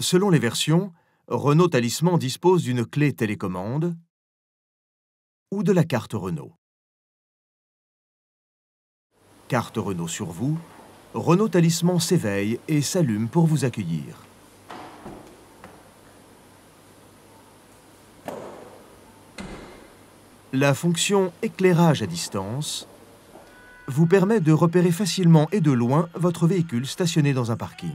Selon les versions, Renault Talisman dispose d'une clé télécommande ou de la carte Renault. Carte Renault sur vous, Renault Talisman s'éveille et s'allume pour vous accueillir. La fonction éclairage à distance vous permet de repérer facilement et de loin votre véhicule stationné dans un parking.